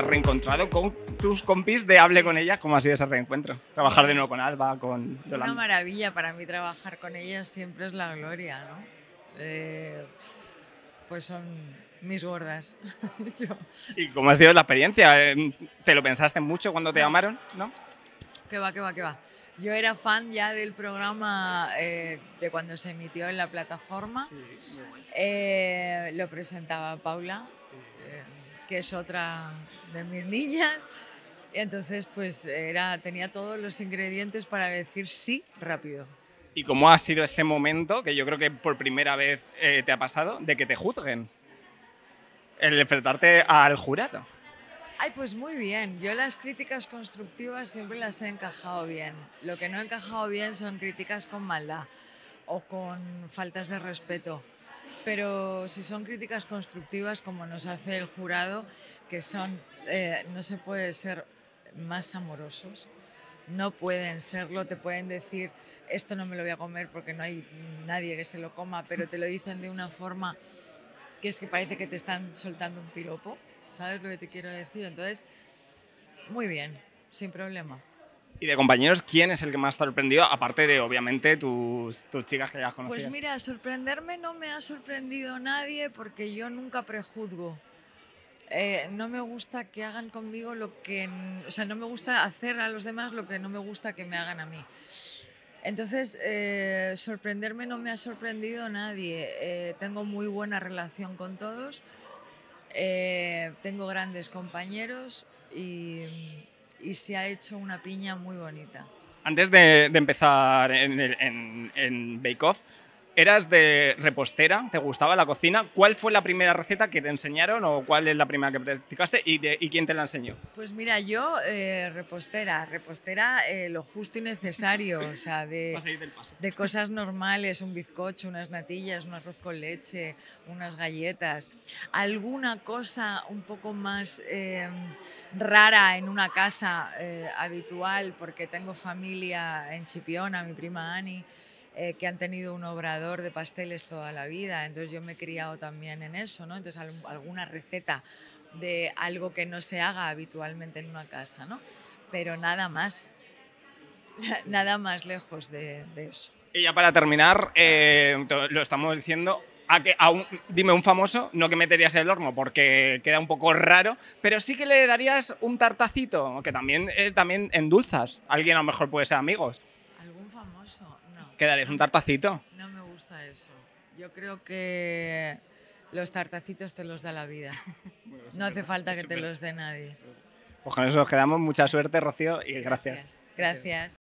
has reencontrado con tus compis de Hable con ella. ¿Cómo ha sido ese reencuentro? Trabajar de nuevo con Alba, con Una Yolanda. maravilla para mí trabajar con ellas siempre es la gloria, ¿no? Eh, pues son mis gordas. Yo- ¿Y cómo ha sido la experiencia? Eh, ¿Te lo pensaste mucho cuando te llamaron? ¿No? Que va, que va, que va. Yo era fan ya del programa eh, de cuando se emitió en la plataforma. Eh, lo presentaba Paula, que es otra de mis niñas. Y entonces, pues era, tenía todos los ingredientes para decir sí rápido. ¿Y cómo ha sido ese momento, que yo creo que por primera vez eh, te ha pasado, de que te juzguen? El enfrentarte al jurado. Ay, pues muy bien. Yo las críticas constructivas siempre las he encajado bien. Lo que no he encajado bien son críticas con maldad o con faltas de respeto. Pero si son críticas constructivas, como nos hace el jurado, que son, eh, no se puede ser más amorosos, no pueden serlo, te pueden decir, esto no me lo voy a comer porque no hay nadie que se lo coma, pero te lo dicen de una forma que es que parece que te están soltando un piropo, ¿sabes lo que te quiero decir? Entonces, muy bien, sin problema. Y de compañeros, ¿quién es el que más te ha sorprendido? Aparte de, obviamente, tus, tus chicas que ya conocías. Pues mira, sorprenderme no me ha sorprendido nadie porque yo nunca prejuzgo. Eh, no me gusta que hagan conmigo lo que... O sea, no me gusta hacer a los demás lo que no me gusta que me hagan a mí. Entonces, eh, sorprenderme no me ha sorprendido nadie. Eh, tengo muy buena relación con todos. Eh, tengo grandes compañeros y, y se ha hecho una piña muy bonita. Antes de, empezar en, en, en Bake Off, ¿eras de repostera? ¿Te gustaba la cocina? ¿Cuál fue la primera receta que te enseñaron o cuál es la primera que practicaste y, de- y quién te la enseñó? Pues mira, yo eh, repostera, repostera eh, lo justo y necesario, o sea, de, cosas normales, un bizcocho, unas natillas, un arroz con leche, unas galletas, alguna cosa un poco más eh, rara en una casa eh, habitual, porque tengo familia en Chipiona, mi prima Ani, eh, que han tenido un obrador de pasteles toda la vida, entonces yo me he criado también en eso, ¿no? Entonces al- alguna receta de algo que no se haga habitualmente en una casa, ¿no? Pero nada más, nada más lejos de, de eso. Y ya para terminar, eh, lo estamos diciendo, a que, a un- dime un famoso, no que meterías el horno porque queda un poco raro, pero sí que le darías un tartacito, que también, eh, también endulzas. Alguien a lo mejor puede ser amigos. ¿Algún famoso? No. ¿Qué darías? ¿Un tartacito? No me gusta eso. Yo creo que los tartacitos te los da la vida. No hace falta que te los dé nadie. Pues con eso nos quedamos. Mucha suerte, Rocío, y gracias. Gracias.